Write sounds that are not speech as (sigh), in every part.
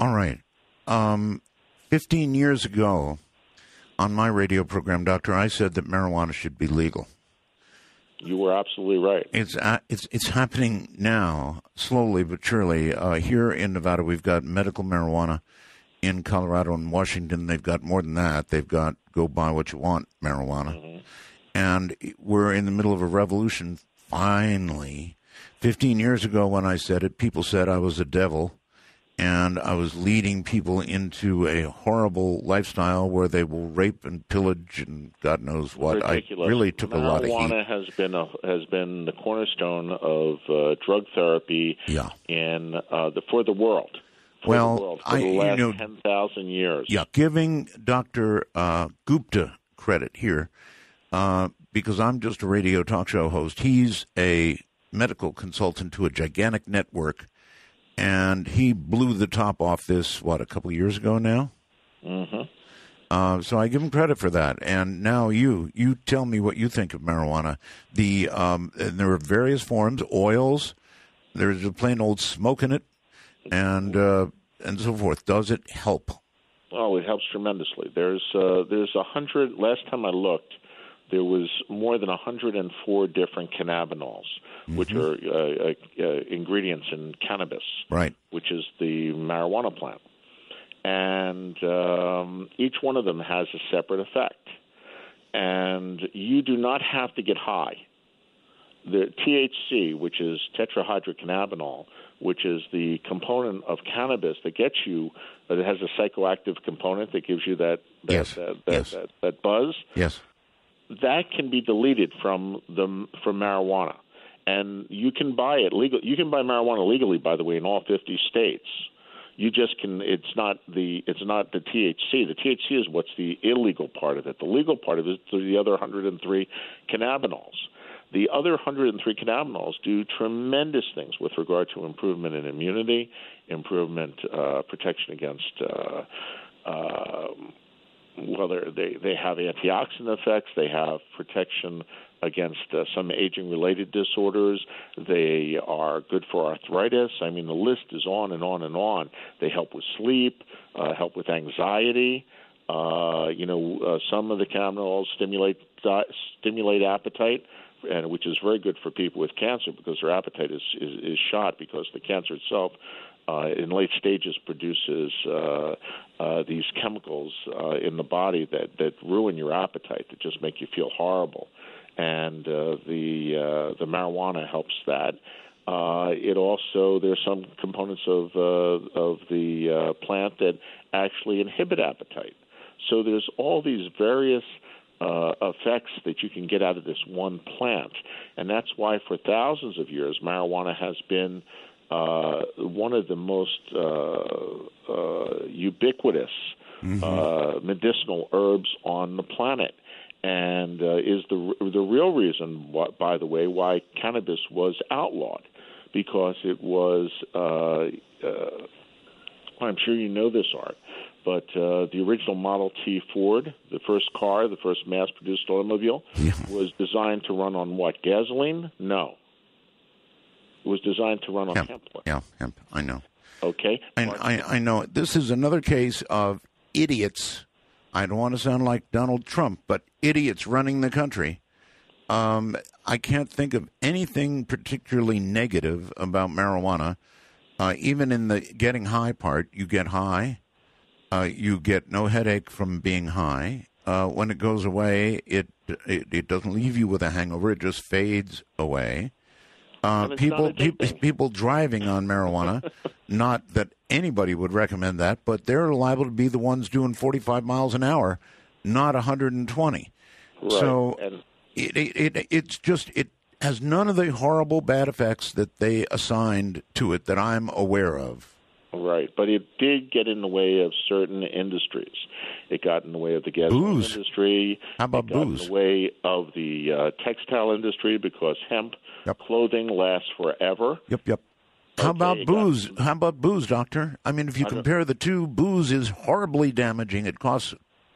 All right. Um, 15 years ago, on my radio program, Doctor, I said that marijuana should be legal. You were absolutely right. It's uh, it's it's happening now, slowly but surely. Uh, here in Nevada, we've got medical marijuana. In Colorado and Washington, they've got more than that. They've got go buy what you want marijuana, mm-hmm. and we're in the middle of a revolution. Finally, fifteen years ago, when I said it, people said I was a devil and I was leading people into a horrible lifestyle where they will rape and pillage and God knows what. Ridiculous. I really took Marijuana a lot of heat. Marijuana has been a, has been the cornerstone of uh, drug therapy yeah. in uh, the for the world. For well, the world, for I the last you know ten thousand years. Yeah, giving Doctor uh, Gupta credit here uh, because I'm just a radio talk show host. He's a medical consultant to a gigantic network and he blew the top off this what a couple of years ago now. Mm-hmm. Uh, so I give him credit for that. And now you you tell me what you think of marijuana. The um, there are various forms, oils. There's a plain old smoke in it, and uh, and so forth. Does it help? Oh, it helps tremendously. There's uh, there's a hundred. Last time I looked, there was more than 104 different cannabinoids, mm-hmm. which are uh, uh, uh, ingredients in cannabis, right? Which is the marijuana plant, and um, each one of them has a separate effect. And you do not have to get high. The THC, which is tetrahydrocannabinol, which is the component of cannabis that gets you, that has a psychoactive component that gives you that that yes. that, that, yes. that, that buzz. Yes that can be deleted from the from marijuana, and you can buy it legal. You can buy marijuana legally, by the way, in all 50 states. You just can. It's not the. It's not the THC. The THC is what's the illegal part of it. The legal part of it is the other 103 cannabinoids. The other 103 cannabinoids do tremendous things with regard to improvement in immunity, improvement, uh, protection against. Uh, uh, well, they they have antioxidant effects. They have protection against uh, some aging-related disorders. They are good for arthritis. I mean, the list is on and on and on. They help with sleep, uh, help with anxiety. Uh, you know, uh, some of the cannabinoids stimulate stimulate appetite, and which is very good for people with cancer because their appetite is is, is shot because the cancer itself uh, in late stages produces uh, uh, these chemicals uh, in the body that, that ruin your appetite, that just make you feel horrible. And uh, the uh, the marijuana helps that. Uh, it also there's some components of uh, of the uh, plant that actually inhibit appetite. So there's all these various uh, effects that you can get out of this one plant, and that's why for thousands of years marijuana has been uh, one of the most uh, uh, ubiquitous mm-hmm. Uh, medicinal herbs on the planet, and uh, is the the real reason, why, by the way, why cannabis was outlawed, because it was. I'm sure you know this, Art, but uh, the original Model T Ford, the first car, the first mass produced automobile, yeah. was designed to run on what? Gasoline? No. It was designed to run on hemp. hemp. Yeah, hemp. I know. Okay. I, I, I know. This is another case of idiots. I don't want to sound like Donald Trump, but idiots running the country. Um, I can't think of anything particularly negative about marijuana. Uh, even in the getting high part, you get high. Uh, you get no headache from being high. Uh, when it goes away, it, it, it doesn't leave you with a hangover. It just fades away. Uh, people, people, (laughs) people driving on marijuana. not that anybody would recommend that, but they're liable to be the ones doing 45 miles an hour, not 120. Right. So and- it, it, it, it's just it has none of the horrible bad effects that they assigned to it that I'm aware of. Right, but it did get in the way of certain industries. It got in the way of the booze. industry. How about it got booze? In the way of the uh, textile industry because hemp Yep. clothing lasts forever. Yep, yep. How Okay, about got- booze? How about booze, doctor? I mean, if you compare the two, booze is horribly damaging. It costs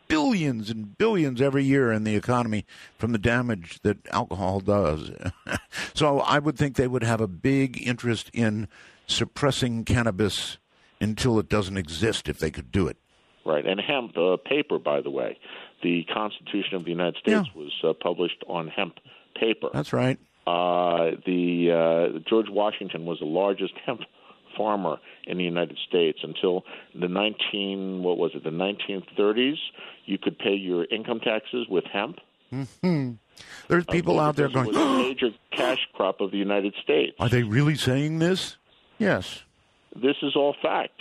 billions and billions every year in the economy from the damage that alcohol does. (laughs) so I would think they would have a big interest in suppressing cannabis until it doesn't exist. If they could do it, right? And hemp uh, paper, by the way, the Constitution of the United States Yeah. was uh, published on hemp paper. that's right. Uh, the uh, George Washington was the largest hemp farmer in the United States until the 19 what was it the 1930s. You could pay your income taxes with hemp. There's people Okay, out there going, was a (gasps) major cash crop of the United States. "Are they really saying this?" Yes. This is all fact.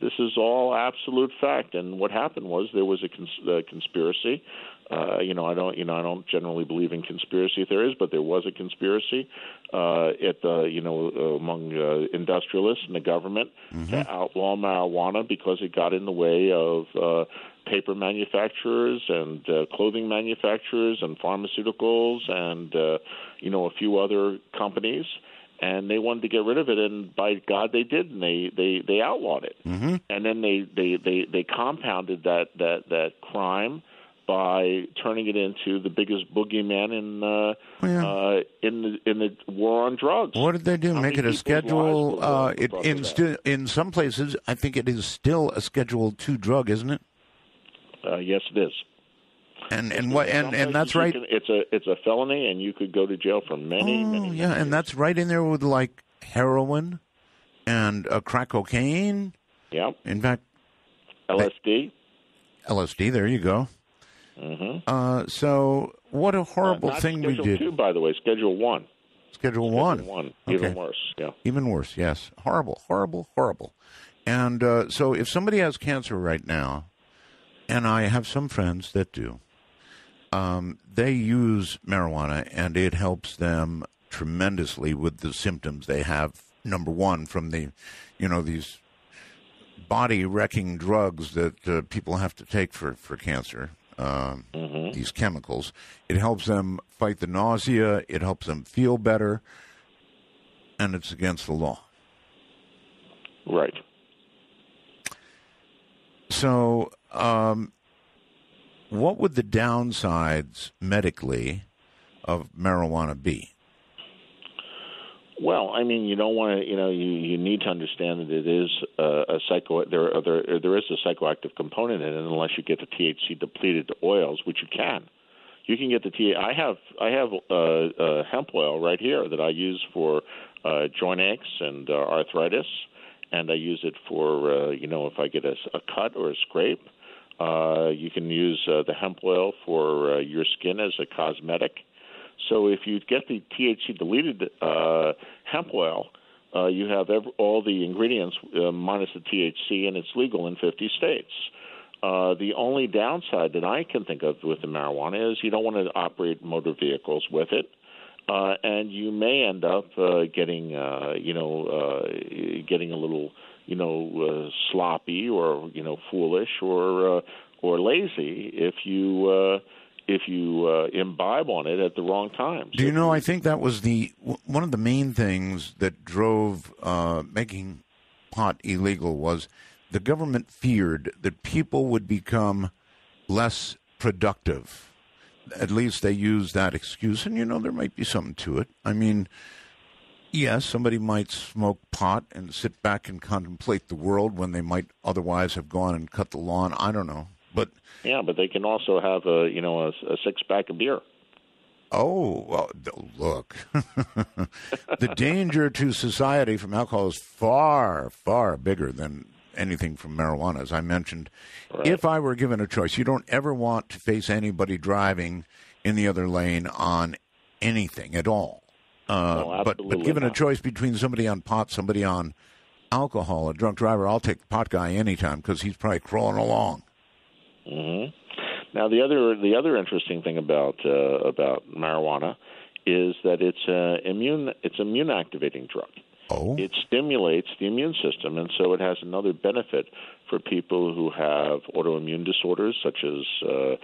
This is all absolute fact. And what happened was there was a, cons- a conspiracy. Uh, you know, I don't, you know, I don't generally believe in conspiracy theories, but there was a conspiracy uh, at the, you know, uh, among uh, industrialists and the government to outlaw marijuana because it got in the way of uh, paper manufacturers and uh, clothing manufacturers and pharmaceuticals and, uh, you know, a few other companies and they wanted to get rid of it, and by God, they did, and they they they outlawed it, mm-hmm. and then they they they they compounded that that that crime by turning it into the biggest boogeyman in uh, yeah. uh, in the in the war on drugs. What did they do? How Make it a schedule? Uh, it, in sti- in some places, I think it is still a Schedule Two drug, isn't it? Uh, yes, it is. And and what and, and that's right. can- it's a it's a felony, and you could go to jail for many Oh, many. yeah, and that's right in there with like heroin and uh, crack cocaine. yeah, In fact, LSD. LSD. There you go. Mm-hmm. Uh, so what a horrible Not thing we did. Two, by the way, Schedule One. Schedule Schedule one. One, even Okay. worse. Yeah. Even worse, yes. Horrible, horrible, horrible. And uh, so if somebody has cancer right now, and I have some friends that do, um, they use marijuana and it helps them tremendously with the symptoms they have. Number one, from the, you know, these body wrecking drugs that uh, people have to take for, for cancer, um, these chemicals. It helps them fight the nausea, it helps them feel better, and it's against the law. Right. So, um, what would the downsides medically of marijuana be? Well, I mean, you don't want to. You know, you, you need to understand that it is uh, a psycho. There, there, there is a psychoactive component in it, unless you get the THC depleted oils, which you can. You can get the THC. I have I have uh, uh, hemp oil right here that I use for uh, joint aches and uh, arthritis, and I use it for uh, you know if I get a, a cut or a scrape. Uh, you can use uh, the hemp oil for uh, your skin as a cosmetic. So if you get the THC deleted uh, hemp oil, uh, you have ev all the ingredients uh, minus the THC, and it's legal in 50 states. Uh, the only downside that I can think of with the marijuana is you don't want to operate motor vehicles with it, uh, and you may end up uh, getting, uh, you know, uh, getting a little, you know, uh, sloppy or you know, foolish or uh, or lazy if you uh, if you uh, imbibe on it at the wrong time. Do you know? I think that was the one of the main things that drove uh, making pot illegal was the government feared that people would become less productive. At least they used that excuse, and you know there might be something to it. I mean, yes, somebody might smoke pot and sit back and contemplate the world when they might otherwise have gone and cut the lawn. I don't know, but Yeah, but they can also have a you know a, a six pack of beer. Oh, well, look. (laughs) the danger to society from alcohol is far, far bigger than anything from marijuana, as I mentioned. If I were given a choice, you don't ever want to face anybody driving in the other lane on anything at all. Uh, No, but, but given a choice between somebody on pot, somebody on alcohol, a drunk driver, I'll take the pot guy anytime because he's probably crawling along. hmm Now the other the other interesting thing about uh, about marijuana is that it's a immune it's immune activating drug. Oh, It stimulates the immune system, and so it has another benefit for people who have autoimmune disorders such as uh,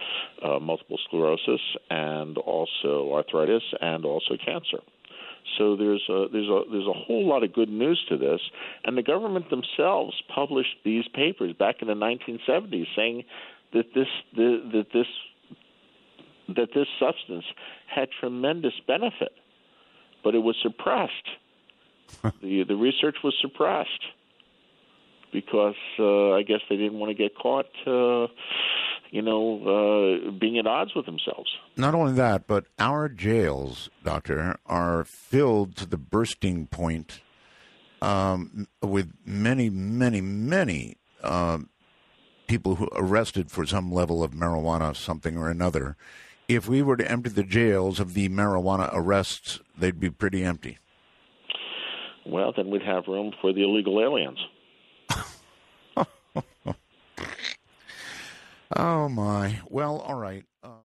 uh, multiple sclerosis and also arthritis and also cancer. So there's a, there's a there's a whole lot of good news to this, and the government themselves published these papers back in the 1970s saying that this the, that this that this substance had tremendous benefit, but it was suppressed. the the research was suppressed. because uh, I guess they didn't want to get caught. Uh, you know, uh, being at odds with themselves. Not only that, but our jails, doctor, are filled to the bursting point um, with many, many, many um, people who arrested for some level of marijuana, something or another. If we were to empty the jails of the marijuana arrests, they'd be pretty empty. Well, then we'd have room for the illegal aliens. Oh my. Well, all right. Uh...